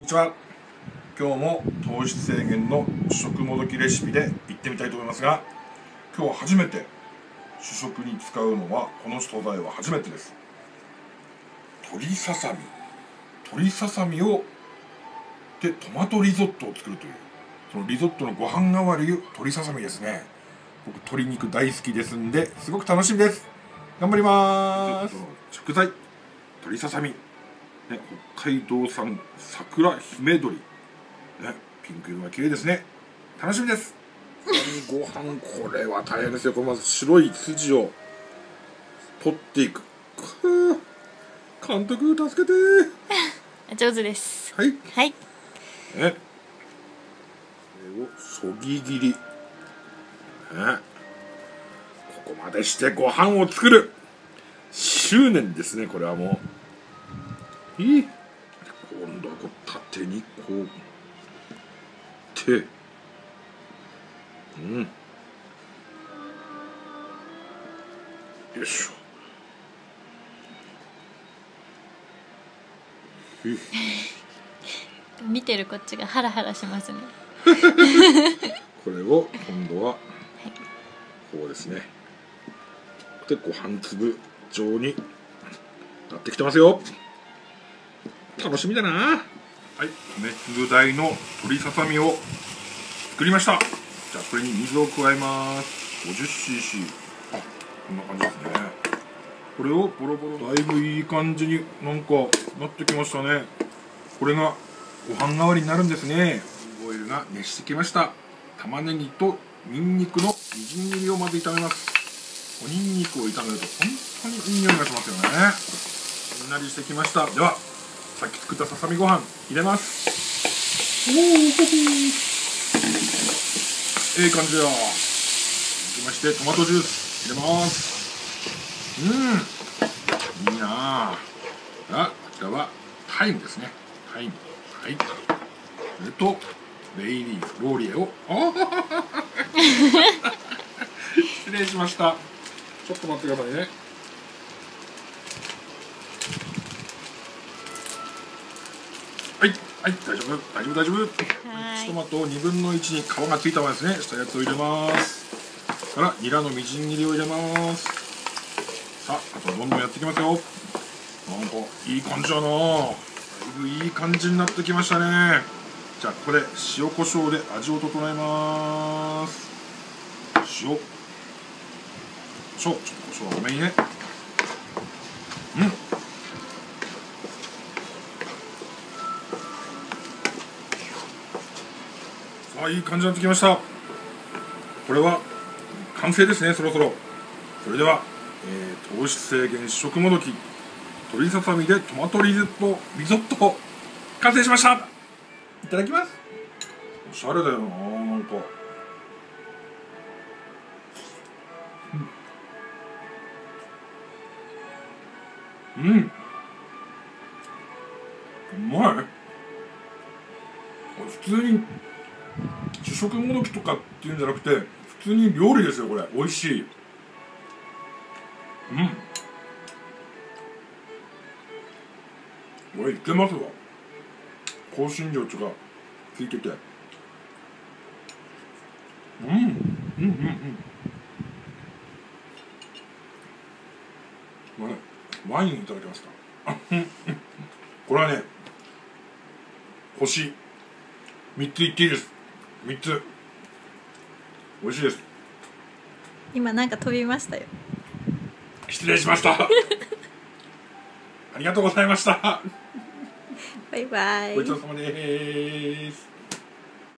こんにちは。今日も糖質制限の食もどきレシピでいってみたいと思いますが今日初めて主食に使うのはこの素材は初めてです。鶏ささみ。鶏ささみをでトマトリゾットを作るというそのリゾットのご飯代わり鶏ささみですね。僕鶏肉大好きですんですごく楽しみです。頑張ります。食材。鶏ささみ。ね、北海道産桜姫鶏、ね、ピンク色が綺麗ですね。楽しみです。ご飯これは大変ですよ。これまず白い筋を取っていく。監督助けて。上手です。はい。はい。ね。これをそぎ切り。ね。ここまでしてご飯を作る。執念ですねこれはもう今度はこう縦にこう手うん。よいしょ。え見てるこっちがハラハラしますね。これを今度はこうですね。でご飯粒状になってきてますよ楽しみだな。はい梅粒大の鶏ささみを作りました。じゃあこれに水を加えます。50cc あこんな感じですね。これをボロボロだいぶいい感じになんかなってきましたね。これがご飯代わりになるんですね。オイルが熱してきました。玉ねぎとニンニクのみじん切りをまず炒めます。おにんにくを炒めると本当にいい匂いがしますよね。しんなりしてきました。ではさっき作ったささみご飯入れます。おおええ感じ。だ続きましてトマトジュース入れます。うん。いいなあ。あこちらはタイムですね。タイム。はい。それとベイリーフローリエを失礼しました。ちょっと待ってくださいねはいはい大丈夫？大丈夫？大丈夫はい。トマトを2分の1に皮がついたままですね。したやつを入れます。からニラのみじん切りを入れます。さああとはどんどんやっていきますよ。なんかいい感じだな。だいぶいい感じになってきましたね。じゃあここで塩コショウで味を整えます。塩。しょうちょっとコショウは多めにねあいい感じになってきました。これは完成ですねそろそろ。それでは、えー糖質制限食もどき鶏ささみでトマトリゾットリゾット完成しました。いただきます。おしゃれだよななんか。うん。うん。うまい。普通に主食もどきとかっていうんじゃなくて普通に料理ですよこれ。美味しい。うん。これいけますわ。香辛料とかついてて。うん。うんうんうん。まあねワインいただきますか？これはね星。3ついっていいです。3つ。美味しいです。今なんか飛びましたよ。失礼しました。ありがとうございました。バイバイ。ごちそうさまです